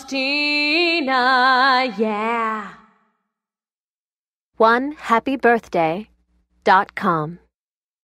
Faustina, yeah. One happy birthday dot com.